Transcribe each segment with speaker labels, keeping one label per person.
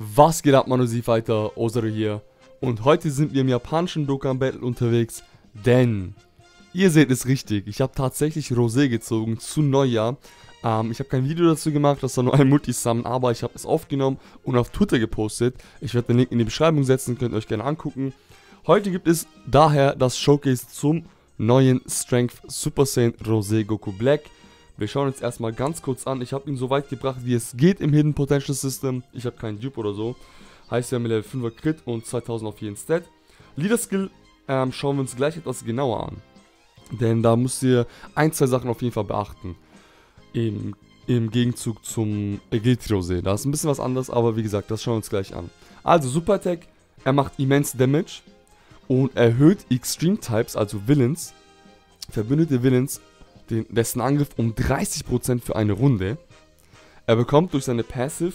Speaker 1: Was geht ab, Manusi Fighter? Osaru hier. Und heute sind wir im japanischen Dokkan Battle unterwegs, denn ihr seht es richtig, ich habe tatsächlich Rosé gezogen zu Neujahr. Ähm, ich habe kein Video dazu gemacht, das war nur ein Multisummon, aber ich habe es aufgenommen und auf Twitter gepostet. Ich werde den Link in die Beschreibung setzen, könnt ihr euch gerne angucken. Heute gibt es daher das Showcase zum neuen Strength Super Saiyan Rosé Goku Black. Wir schauen uns erstmal ganz kurz an. Ich habe ihn so weit gebracht, wie es geht im Hidden Potential System. Ich habe keinen Dupe oder so. Heißt ja mit Level 5er Crit und 2000 auf jeden Stat. Leader Skill ähm, schauen wir uns gleich etwas genauer an. Denn da müsst ihr ein, zwei Sachen auf jeden Fall beachten. Im, im Gegenzug zum Agility Rosé. Da ist ein bisschen was anderes, aber wie gesagt, das schauen wir uns gleich an. Also Super Attack, er macht immens Damage und erhöht Extreme Types, also Villains, verbündete Villains den, dessen Angriff um 30% für eine Runde. Er bekommt durch seine Passive,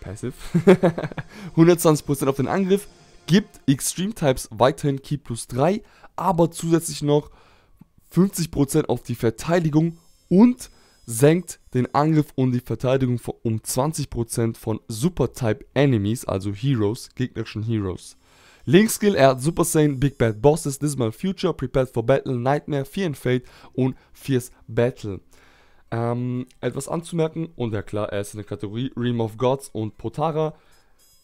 Speaker 1: Passive 120% auf den Angriff, gibt Extreme Types weiterhin Key plus 3, aber zusätzlich noch 50% auf die Verteidigung und senkt den Angriff und die Verteidigung um 20% von Super Type Enemies, also Heroes, gegnerischen Heroes. Link Skill, er hat Super Saiyan, Big Bad Bosses, Dismal Future, Prepared for Battle, Nightmare, Fear and Fate und Fierce Battle. Ähm, etwas anzumerken, und ja klar, er ist in der Kategorie Realm of Gods und Potara.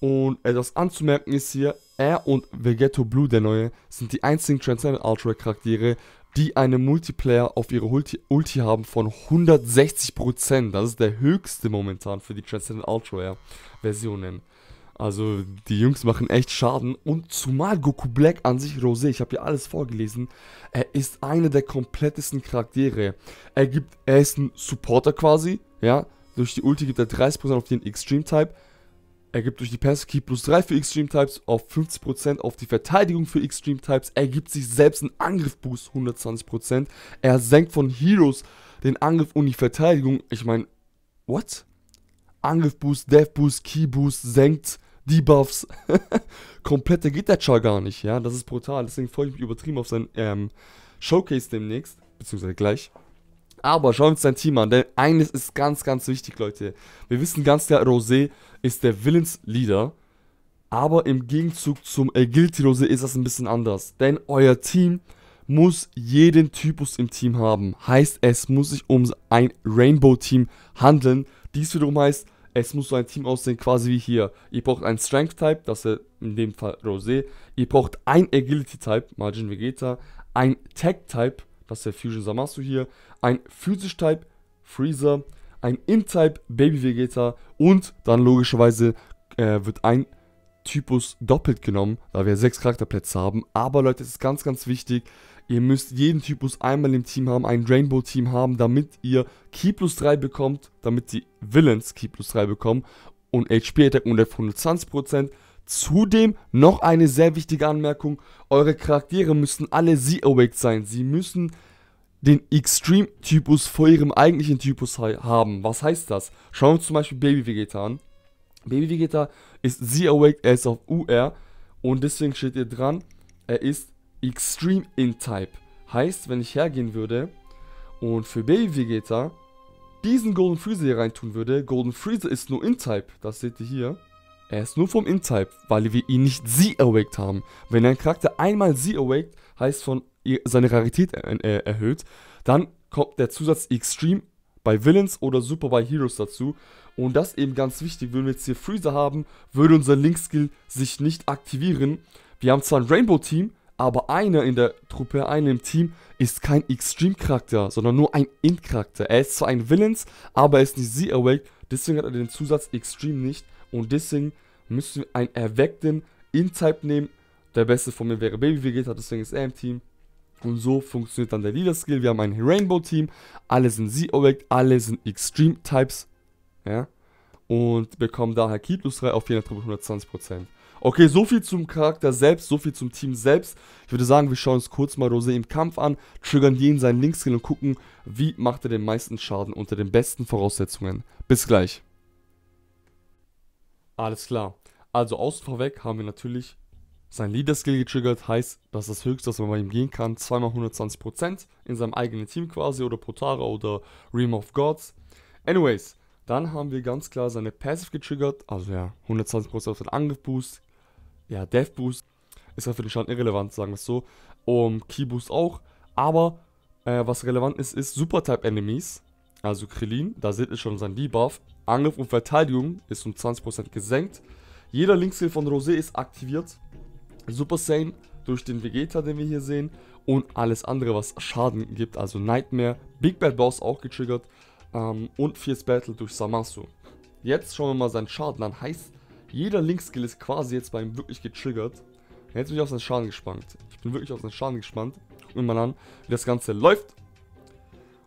Speaker 1: Und etwas anzumerken ist hier, er und Vegetto Blue, der neue, sind die einzigen Transcendent Ultra Charaktere, die eine Multiplayer auf ihre Ulti, Ulti haben von 160%. Das ist der höchste momentan für die Transcendent Ultra Versionen. Also die Jungs machen echt Schaden und zumal Goku Black an sich Rosé, ich habe ja alles vorgelesen, er ist einer der komplettesten Charaktere. Er gibt, er ist ein Supporter quasi, ja, durch die Ulti gibt er 30% auf den Extreme Type. Er gibt durch die Passive Key plus 3 für Extreme Types auf 50% auf die Verteidigung für Extreme Types. Er gibt sich selbst einen Angriffboost 120%. Er senkt von Heroes den Angriff und die Verteidigung. Ich meine, what? Angriffboost, Death Boost, Key Boost senkt Debuffs. Komplett, der geht der Char gar nicht, ja. Das ist brutal. Deswegen freue ich mich übertrieben auf sein ähm, Showcase demnächst. Beziehungsweise gleich. Aber schauen wir uns sein Team an, denn eines ist ganz, ganz wichtig, Leute. Wir wissen ganz klar, Rosé ist der Willensleader. Aber im Gegenzug zum Agility Rosé ist das ein bisschen anders. Denn euer Team muss jeden Typus im Team haben. Heißt, es muss sich um ein Rainbow-Team handeln. Dies wiederum heißt, es muss so ein Team aussehen, quasi wie hier. Ihr braucht einen Strength-Type, das ist in dem Fall Rosé. Ihr braucht ein Agility-Type, Margin Vegeta. Ein Tech-Type, das ist der Fusion Samasu hier. Ein Physisch-Type, Freezer. Ein In-Type, Baby Vegeta. Und dann logischerweise äh, wird ein Typus doppelt genommen, da wir sechs Charakterplätze haben. Aber Leute, es ist ganz, ganz wichtig, Ihr müsst jeden Typus einmal im Team haben, ein Rainbow-Team haben, damit ihr Key plus 3 bekommt, damit die Villains Key plus 3 bekommen und HP-Attack und F 120%. Zudem noch eine sehr wichtige Anmerkung, eure Charaktere müssen alle Z-Awake sein. Sie müssen den Extreme-Typus vor ihrem eigentlichen Typus haben. Was heißt das? Schauen wir uns zum Beispiel Baby Vegeta an. Baby Vegeta ist Z-Awake, er ist auf UR und deswegen steht ihr dran, er ist Extreme In-Type. Heißt, wenn ich hergehen würde und für Baby Vegeta diesen Golden Freezer hier reintun würde, Golden Freezer ist nur In-Type, das seht ihr hier. Er ist nur vom In-Type, weil wir ihn nicht Z-Awaked haben. Wenn ein Charakter einmal Z-Awaked, heißt von seine Rarität er er erhöht, dann kommt der Zusatz Extreme bei Villains oder Super bei Heroes dazu. Und das eben ganz wichtig, wenn wir jetzt hier Freezer haben, würde unser Link-Skill sich nicht aktivieren. Wir haben zwar ein Rainbow-Team, aber einer in der Truppe, einer im Team, ist kein Extreme-Charakter, sondern nur ein In-Charakter. Er ist zwar ein Villains, aber er ist nicht Z-Awake, deswegen hat er den Zusatz Extreme nicht und deswegen müssen wir einen erweckten In-Type nehmen. Der beste von mir wäre Baby Vegeta, deswegen ist er im Team. Und so funktioniert dann der Leader-Skill. Wir haben ein Rainbow-Team, alle sind Z-Awake, alle sind Extreme-Types, ja, und bekommen daher Key plus 3 auf jeder Truppe 120%. Okay, so viel zum Charakter selbst, so viel zum Team selbst. Ich würde sagen, wir schauen uns kurz mal Rosé im Kampf an, triggern jeden seinen Linkskill und gucken, wie macht er den meisten Schaden unter den besten Voraussetzungen. Bis gleich. Alles klar. Also außen vorweg haben wir natürlich sein Leader-Skill getriggert, heißt, das ist das höchste, was man bei ihm gehen kann. Zweimal 120% in seinem eigenen Team quasi oder Potara oder Realm of Gods. Anyways, Dann haben wir ganz klar seine Passive getriggert, also ja, 120% auf den Angriff-Boost, ja, Death-Boost, ist ja für den Schaden irrelevant, sagen wir es so, um Key-Boost auch, aber äh, was relevant ist, ist Super-Type-Enemies, also Krillin, da seht ihr schon sein Debuff, Angriff und Verteidigung ist um 20% gesenkt, jeder Linkskill von Rosé ist aktiviert, Super Saiyan durch den Vegeta, den wir hier sehen, und alles andere, was Schaden gibt, also Nightmare, Big Bad Boss auch getriggert. Ähm, und Fierce Battle durch Samasu. Jetzt schauen wir mal seinen Schaden an, heißt, jeder Linkskill ist quasi jetzt bei ihm wirklich getriggert. Jetzt bin ich auf seinen Schaden gespannt. Ich bin wirklich auf seinen Schaden gespannt. Gucken wir mal an, wie das Ganze läuft.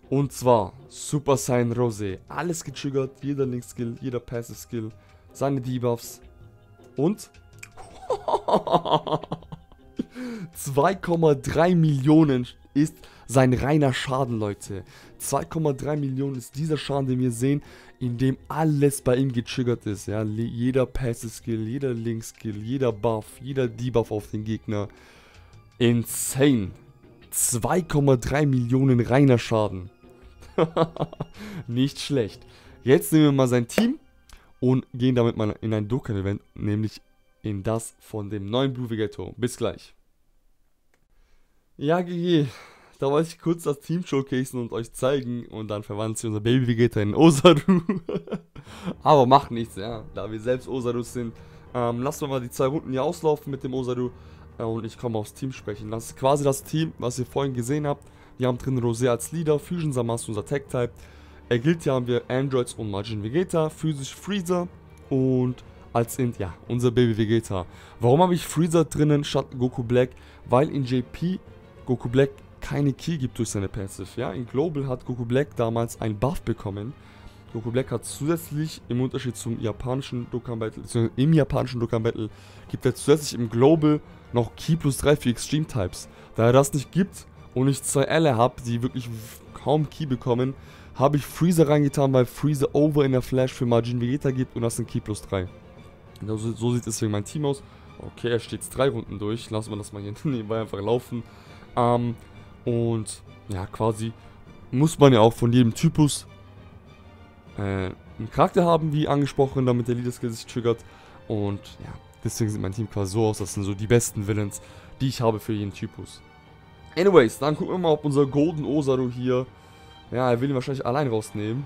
Speaker 1: Und zwar Super Saiyan Rose. Alles getriggert, jeder Linkskill, jeder Passive Skill, seine Debuffs. Und 2,3 Millionen ist sein reiner Schaden, Leute. 2,3 Millionen ist dieser Schaden, den wir sehen, in dem alles bei ihm getriggert ist. Ja? Jeder Passive-Skill, jeder Link-Skill, jeder Buff, jeder Debuff auf den Gegner. Insane. 2,3 Millionen reiner Schaden. Nicht schlecht. Jetzt nehmen wir mal sein Team und gehen damit mal in ein Dokkan-Event, nämlich in das von dem neuen Blue Vegato. Bis gleich. Ja, GG. Da wollte ich kurz das Team showcasen und euch zeigen und dann verwandelt sich unser Baby Vegeta in Osaru. Aber macht nichts, ja. Da wir selbst Osaru sind, ähm, lassen wir mal die zwei Runden hier auslaufen mit dem Osaru äh, und ich komme aufs Team sprechen. Das ist quasi das Team, was ihr vorhin gesehen habt. Wir haben drin Rosé als Leader, Fusion Zamasu unser Tech-Type. Er gilt hier haben wir Androids und Majin Vegeta, physisch Freezer und als Int, ja, unser Baby Vegeta. Warum habe ich Freezer drinnen statt Goku Black? Weil in JP Goku Black keine Key gibt durch seine Passive. Ja, in Global hat Goku Black damals einen Buff bekommen. Goku Black hat zusätzlich im Unterschied zum japanischen Dokkan Battle, im japanischen Dokkan Battle, gibt er zusätzlich im Global noch Key plus 3 für Extreme Types. Da er das nicht gibt und ich zwei Elle habe, die wirklich kaum Key bekommen, habe ich Freezer reingetan, weil Freezer Over in der Flash für Majin Vegeta gibt und das sind Key plus 3. So, so sieht deswegen mein Team aus. Okay, er steht drei Runden durch. Lassen wir das mal hier nebenbei einfach laufen. Ähm, und ja, quasi muss man ja auch von jedem Typus äh, einen Charakter haben, wie angesprochen, damit der Leader Skill sich triggert. Und ja, deswegen sieht mein Team quasi so aus. Das sind so die besten Villains, die ich habe für jeden Typus. Anyways, dann gucken wir mal, ob unser Golden Osaru hier... Ja, er will ihn wahrscheinlich allein rausnehmen.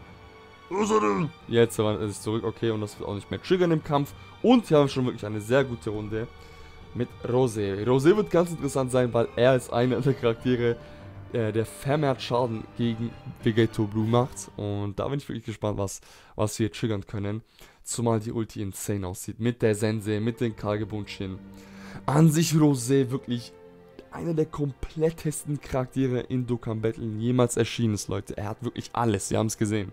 Speaker 1: Osaru! Jetzt wandert er zurück, okay, und das wird auch nicht mehr triggern im Kampf. Und wir haben schon wirklich eine sehr gute Runde mit Rosé. Rosé wird ganz interessant sein, weil er ist einer der Charaktere, äh, der vermehrt Schaden gegen Vegeto Blue macht. Und da bin ich wirklich gespannt, was, was wir triggern können. Zumal die Ulti insane aussieht. Mit der Sense, mit den Kagebunchen. An sich Rosé wirklich einer der komplettesten Charaktere in Dokkan Battle jemals erschienen ist, Leute. Er hat wirklich alles, Sie haben es gesehen.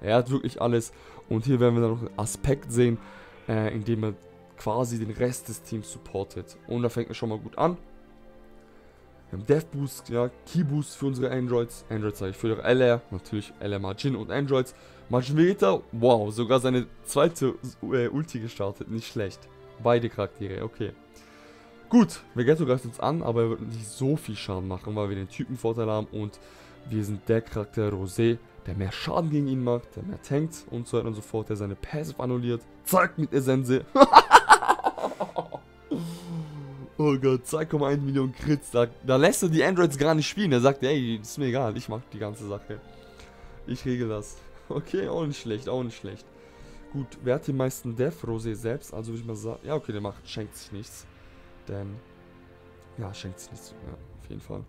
Speaker 1: Er hat wirklich alles. Und hier werden wir dann noch einen Aspekt sehen, äh, in dem er quasi den Rest des Teams supportet. Und da fängt er schon mal gut an. Wir haben Death Boost, ja, Key Boost für unsere Androids. Androids sage ich für ihre LR, natürlich LR Margin und Androids. Margin Vegeta, wow, sogar seine zweite äh, Ulti gestartet, nicht schlecht. Beide Charaktere, okay. Gut, Vegeto greift uns an, aber er wird nicht so viel Schaden machen, weil wir den Typenvorteil haben und wir sind der Charakter Rosé, der mehr Schaden gegen ihn macht, der mehr tankt und so weiter und so fort, der seine Passive annulliert. Zack, mit der Sense. Oh Gott, 2,1 Millionen Crits. Da, da lässt er die Androids gar nicht spielen. Er sagt, ey, ist mir egal, ich mach die ganze Sache. Ich regel das. Okay, auch nicht schlecht, auch nicht schlecht. Gut, wer hat die meisten Death? Rosé selbst, also würde ich mal sagen. Ja, okay, der macht, schenkt sich nichts. Denn, ja, schenkt sich nichts. Ja, auf jeden Fall.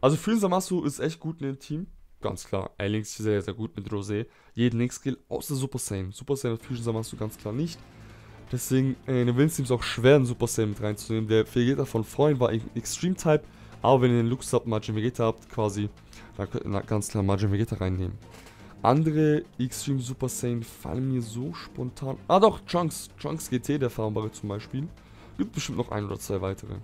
Speaker 1: Also, Fusion Samasu ist echt gut in dem Team. Ganz klar. Er linkt sehr, sehr gut mit Rosé. Jeden Link-Skill, außer Super Saiyan. Super Saiyan und Fusion Samasu ganz klar nicht. Deswegen äh, in den Willensteams auch schwer, einen Super Saiyan mit reinzunehmen. Der Vegeta von vorhin war Extreme Type, aber wenn ihr den Lux habt, Majin Vegeta habt, quasi, dann könnt ihr ganz klar Majin Vegeta reinnehmen. Andere Extreme Super Saiyan fallen mir so spontan. Ah doch, Trunks. Trunks GT, der farmbare zum Beispiel. Gibt bestimmt noch ein oder zwei weitere.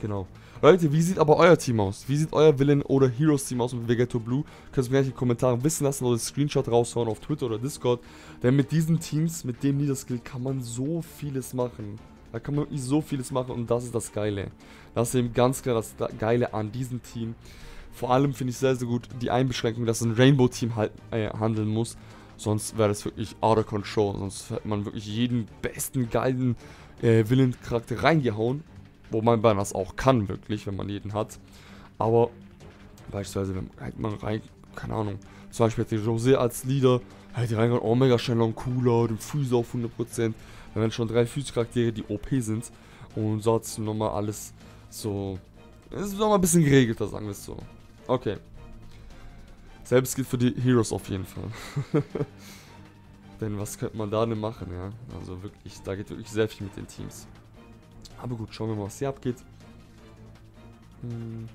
Speaker 1: Genau. Leute, wie sieht aber euer Team aus? Wie sieht euer Villain oder Heroes Team aus mit Vegeto Blue? Könnt ihr mir gleich in den Kommentaren wissen lassen oder Screenshot raushauen auf Twitter oder Discord. Denn mit diesen Teams, mit dem Leader-Skill kann man so vieles machen. Da kann man wirklich so vieles machen und das ist das Geile. Das ist eben ganz klar das Geile an diesem Team. Vor allem finde ich sehr, sehr gut die Einbeschränkung, dass ein Rainbow-Team halt, äh, handeln muss. Sonst wäre das wirklich out of control. Sonst hätte man wirklich jeden besten, geilen äh, Villain-Charakter reingehauen. Wo man das auch kann, wirklich, wenn man jeden hat. Aber beispielsweise, wenn man rein, keine Ahnung, zum Beispiel hätte José als Leader, hätte reingehauen, oh mega schneller und cooler, den Füße auf 100%. Wenn man schon drei Füßcharaktere, die OP sind. Und so hat es nochmal alles so. Es ist nochmal ein bisschen geregelter, sagen wir es so. Okay. Selbst gilt für die Heroes auf jeden Fall. Denn was könnte man da denn machen, ja? Also wirklich, da geht wirklich sehr viel mit den Teams. Aber gut, schauen wir mal, was hier abgeht. Hm.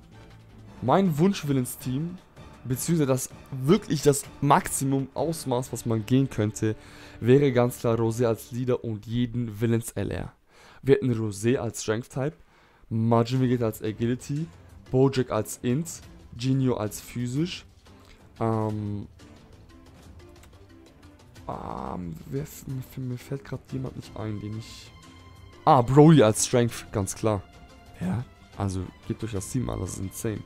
Speaker 1: Mein Wunschwillens-Team, beziehungsweise das wirklich das Maximum Ausmaß, was man gehen könnte, wäre ganz klar Rosé als Leader und jeden Willens-LR. Wir hätten Rosé als Strength-Type, Majin Vegeta als Agility, Bojack als Int, Genio als physisch, ähm, ähm, wer, mir, mir fällt gerade jemand nicht ein, den ich... Ah, Broly als Strength, ganz klar. Ja, also gebt euch das Team an, das ist insane.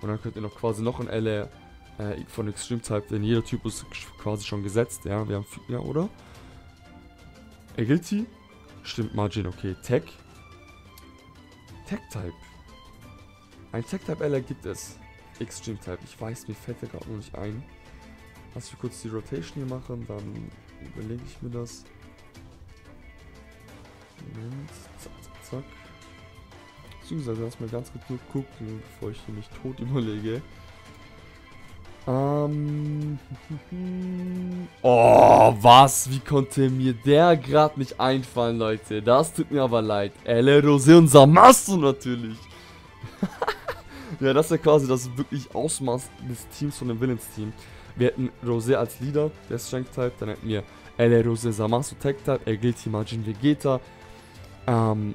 Speaker 1: Und dann könnt ihr noch quasi noch ein LR äh, von Extreme Type, denn jeder Typ ist quasi schon gesetzt, ja, wir haben, ja, oder? Agility? Stimmt, Margin, okay. Tech? Tech-Type. Ein Tech-Type LR gibt es. Extreme Type. Ich weiß, mir fällt der gerade noch nicht ein. Lass mich kurz die Rotation hier machen, dann überlege ich mir das. Moment, zack, zack, zack. Beziehungsweise lass mal ganz kurz gucken, bevor ich hier mich tot überlege. Ähm. Oh, was? Wie konnte mir der gerade nicht einfallen, Leute? Das tut mir aber leid. Elle Rosé und Samasu natürlich. ja, das ist ja quasi das wirklich Ausmaß des Teams von dem Villains-Team. Wir hätten Rosé als Leader, der Strength-Type. Dann hätten wir Elle Rosé Samasu Tech-Type, Er gilt Majin Vegeta. Ähm,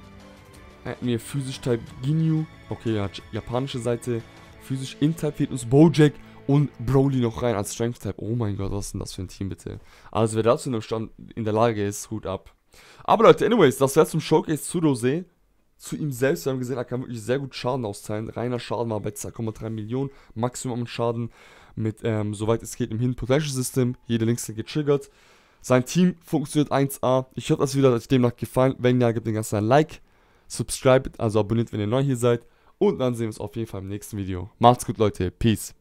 Speaker 1: hätten wir Physisch-Type Ginyu. Okay, ja, japanische Seite. Physisch In-Type fehlt uns Bojack und Broly noch rein als Strength-Type. Oh mein Gott, was ist denn das für ein Team, bitte? Also, wer dazu in, Stand, in der Lage ist, Hut ab. Aber Leute, anyways, das wäre zum Showcase zu Rosé. Zu ihm selbst, wir haben gesehen, er kann wirklich sehr gut Schaden austeilen. Reiner Schaden war bei 2,3 Millionen. Maximum Schaden mit, ähm, soweit es geht, im Hidden Potential System. Jede Linksel getriggert. Sein Team funktioniert 1A. Ich hoffe, das wieder euch demnach gefallen. Wenn ja, gebt den ganzen ein Like. Subscribe, also abonniert, wenn ihr neu hier seid. Und dann sehen wir uns auf jeden Fall im nächsten Video. Macht's gut, Leute. Peace.